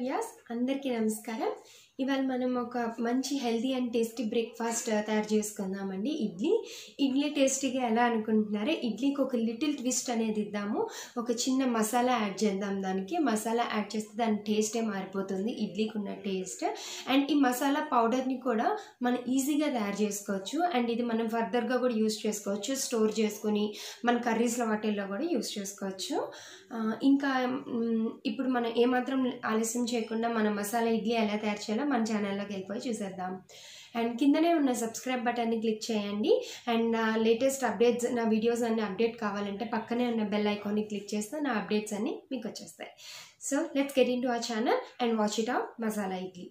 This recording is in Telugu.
yes అందరికీ నమస్కారం. ఇవాళ మనం ఒక మంచి హెల్తీ అండ్ టేస్టీ బ్రేక్ఫాస్ట్ తయారు చేసుకుందామండి. ఇడ్లీ. ఇడ్లీ టేస్టీగా ఎలా అనుకుంటున్నారో? ఇడ్లీకి ఒక లిటిల్ ట్విస్ట్ అనేది ఇద్దాము. ఒక చిన్న మసాలా యాడ్ చేద్దాం. దానికి మసాలా యాడ్ చేస్తే దాని టేస్టే మారిపోతుంది. ఇడ్లీకి ఉన్న టేస్ట్. అండ్ ఈ మసాలా పౌడర్ని కూడా మనం ఈజీగా తయారు చేసుకోవచ్చు. అండ్ ఇది మనం ఫర్దర్గా కూడా యూస్ చేసుకోవచ్చు. స్టోర్ చేసుకొని మన కర్రీస్లో వాటిల్లో కూడా యూస్ చేసుకోవచ్చు. ఇంకా ఇప్పుడు మనం ఏమాత్రం ఆలస్యం చేయకుండా మనం మసాలా ఇడ్లీ ఎలా తయారు చేయాలో మన ఛానల్లోకి వెళ్ళిపోయి చూసేద్దాం. అండ్ కిందనే ఉన్న సబ్స్క్రైబ్ బటన్ని క్లిక్ చేయండి. అండ్ నా లేటెస్ట్ అప్డేట్స్ నా వీడియోస్ అన్ని అప్డేట్ కావాలంటే పక్కనే ఉన్న బెల్ ఐకాన్ని క్లిక్ చేస్తే నా అప్డేట్స్ అన్నీ మీకు వచ్చేస్తాయి. So let's get into our channel and watch it out masala idli.